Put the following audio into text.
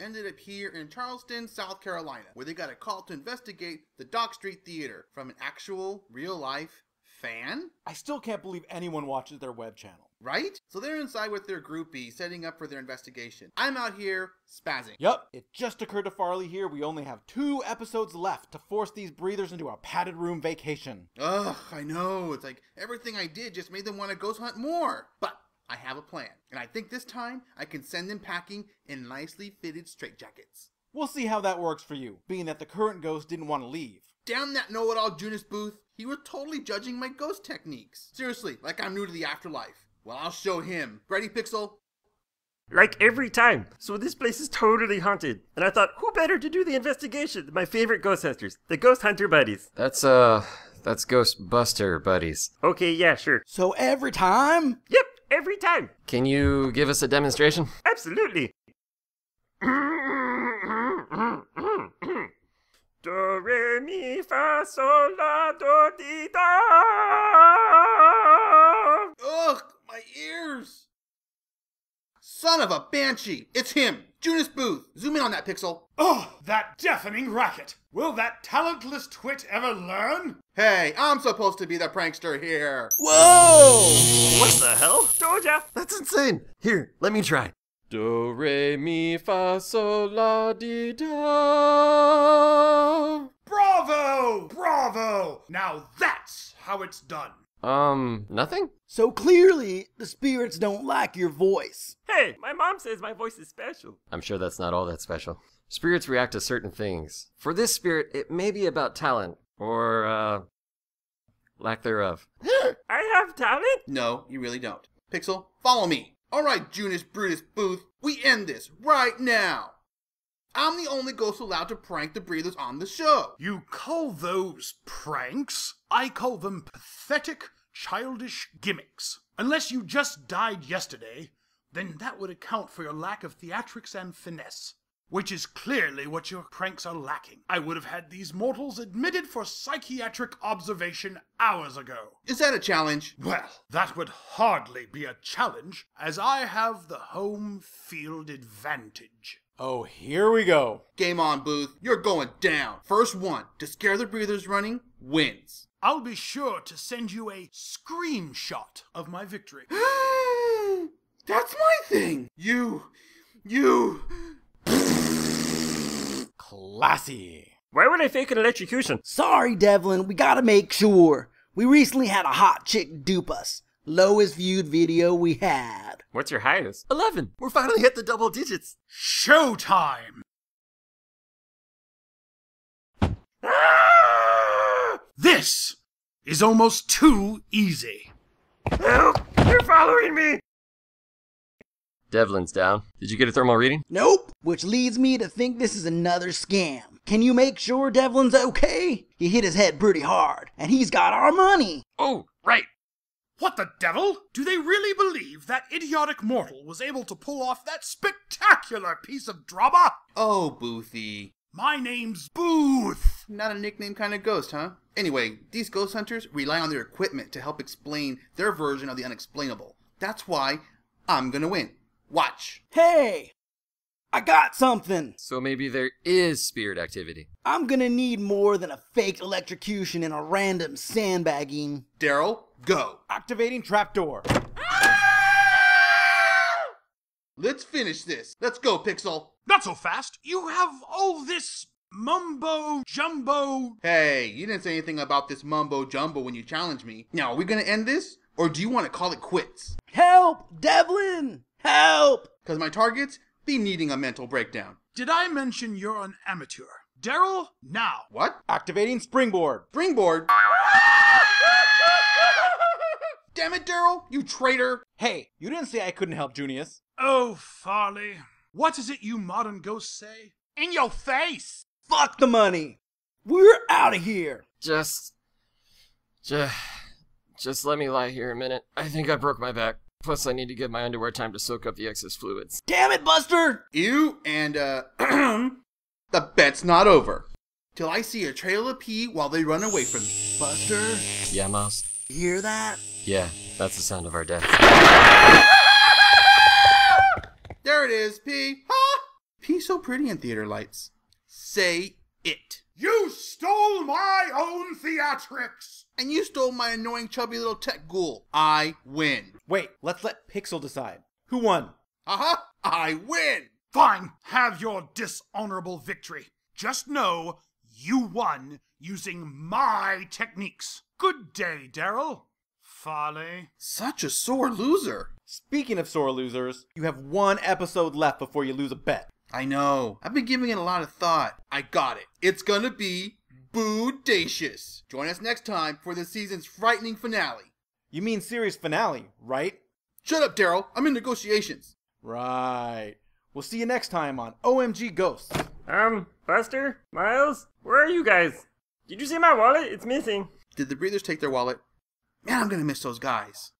Ended up here in Charleston, South Carolina, where they got a call to investigate the Dock Street Theater from an actual, real life fan? I still can't believe anyone watches their web channel. Right? So they're inside with their groupie, setting up for their investigation. I'm out here spazzing. Yup, it just occurred to Farley here we only have two episodes left to force these breathers into a padded room vacation. Ugh, I know. It's like everything I did just made them want to ghost hunt more. But I have a plan, and I think this time I can send them packing in nicely fitted straitjackets. We'll see how that works for you, being that the current ghost didn't want to leave. Damn that know it all Junius Booth. He was totally judging my ghost techniques. Seriously, like I'm new to the afterlife. Well, I'll show him. Ready, Pixel? Like every time. So this place is totally haunted. And I thought, who better to do the investigation than my favorite ghost hunters, the ghost hunter buddies. That's, uh, that's Ghostbuster buddies. Okay, yeah, sure. So every time? Yep, every time. Can you give us a demonstration? Absolutely. Do, re, mi, fa, sol, la, do, di, da. Ugh, my ears! Son of a banshee! It's him! Junius Booth! Zoom in on that, Pixel. Oh, that deafening racket! Will that talentless twit ever learn? Hey, I'm supposed to be the prankster here. Whoa! What the hell? Doja! That's insane. Here, let me try. Do, re, mi, fa, sol, la, di, da. Bravo! Bravo! Now that's how it's done. Um, nothing? So clearly, the spirits don't like your voice. Hey, my mom says my voice is special. I'm sure that's not all that special. Spirits react to certain things. For this spirit, it may be about talent, or, uh, lack thereof. I have talent? No, you really don't. Pixel, follow me. Alright, Junius Brutus Booth, we end this right now. I'm the only ghost allowed to prank the breathers on the show. You call those pranks? I call them pathetic, childish gimmicks. Unless you just died yesterday, then that would account for your lack of theatrics and finesse. Which is clearly what your pranks are lacking. I would have had these mortals admitted for psychiatric observation hours ago. Is that a challenge? Well, that would hardly be a challenge, as I have the home field advantage. Oh, here we go. Game on, Booth. You're going down. First one to scare the breathers running wins. I'll be sure to send you a screenshot of my victory. That's my thing. You, you. Classy. Why would I fake an electrocution? Sorry, Devlin, we gotta make sure. We recently had a hot chick dupe us. Lowest viewed video we had. What's your highest? 11! We're finally hit the double digits! Showtime! Ah! This is almost too easy. Help! You're following me! Devlin's down. Did you get a thermal reading? Nope. Which leads me to think this is another scam. Can you make sure Devlin's okay? He hit his head pretty hard, and he's got our money. Oh, right! What the devil? Do they really believe that idiotic mortal was able to pull off that spectacular piece of drama? Oh, Boothy. My name's Booth. Not a nickname kind of ghost, huh? Anyway, these ghost hunters rely on their equipment to help explain their version of the unexplainable. That's why I'm gonna win. Watch. Hey! I got something! So maybe there is spirit activity. I'm gonna need more than a fake electrocution and a random sandbagging. Daryl, go. Activating trapdoor. Ah! Let's finish this. Let's go, Pixel. Not so fast. You have all this mumbo jumbo. Hey, you didn't say anything about this mumbo jumbo when you challenged me. Now, are we gonna end this? Or do you want to call it quits? Help! Devlin! Help! Because my targets be needing a mental breakdown. Did I mention you're an amateur? Daryl, now. What? Activating springboard. Springboard? Damn it, Daryl, you traitor! Hey, you didn't say I couldn't help Junius. Oh, Farley, what is it you modern ghosts say? In your face! Fuck the money. We're out of here. Just. Just. Just let me lie here a minute. I think I broke my back. Plus, I need to give my underwear time to soak up the excess fluids. Damn it, Buster. You and, uh, the bet's not over. Till I see a trail of pee while they run away from me. Buster, Yeah, Mouse? you hear that? Yeah, that's the sound of our death. There it is, pee. Ha! Pee so pretty in theater lights. Say it. You stole my own theatrics! And you stole my annoying chubby little tech ghoul. I win. Wait, let's let Pixel decide. Who won? Uh-huh. I win. Fine, have your dishonorable victory. Just know you won using my techniques. Good day, Daryl. Farley. Such a sore loser. Speaking of sore losers, you have one episode left before you lose a bet. I know. I've been giving it a lot of thought. I got it. It's gonna be Boodacious. Join us next time for the season's frightening finale. You mean series finale, right? Shut up, Daryl. I'm in negotiations. Right. We'll see you next time on OMG Ghosts. Um, Buster? Miles? Where are you guys? Did you see my wallet? It's missing. Did the breathers take their wallet? Man, I'm gonna miss those guys.